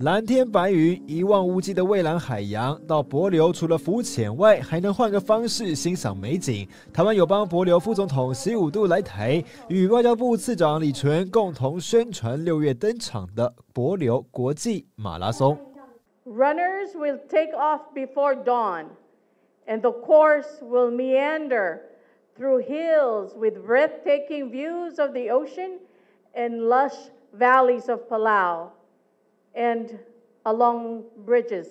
蓝天白云，一望无际的蔚蓝海洋，到柏流除了浮潜外，还能换个方式欣赏美景。台湾友邦柏流副总统习武度来台，与外交部次长李纯共同宣传六月登场的柏流国际马拉松。Runners will take off before dawn, and the course will meander through hills with breathtaking views of the ocean and lush valleys of Palau. And along bridges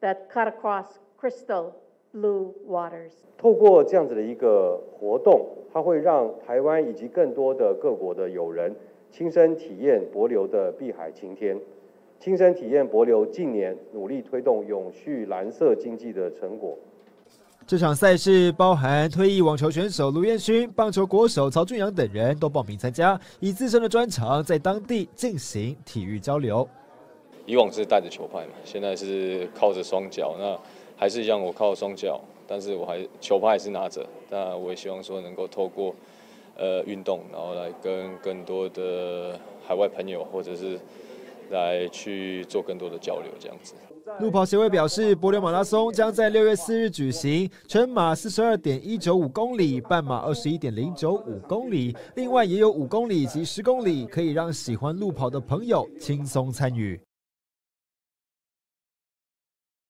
that cut across crystal blue waters。透过这样子的一个活动，它会让台湾以及更多的各国的友人亲身体验柏流的碧海晴天，亲身体验柏流近年努力推动永续蓝色经济的成果。这场赛事包含退役网球选手卢彦勋、棒球国手曹俊阳等人都报名参加，以自身的专长在当地进行体育交流。以往是带着球拍嘛，现在是靠着双脚，那还是一样，我靠双脚，但是我还球拍还是拿着。那我也希望说能够透过呃运动，然后来跟更多的海外朋友，或者是来去做更多的交流，这样子。路跑协会表示，柏流马拉松将在六月四日举行，全马四十二点一九五公里，半马二十一点零九五公里，另外也有五公里及十公里，可以让喜欢路跑的朋友轻松参与。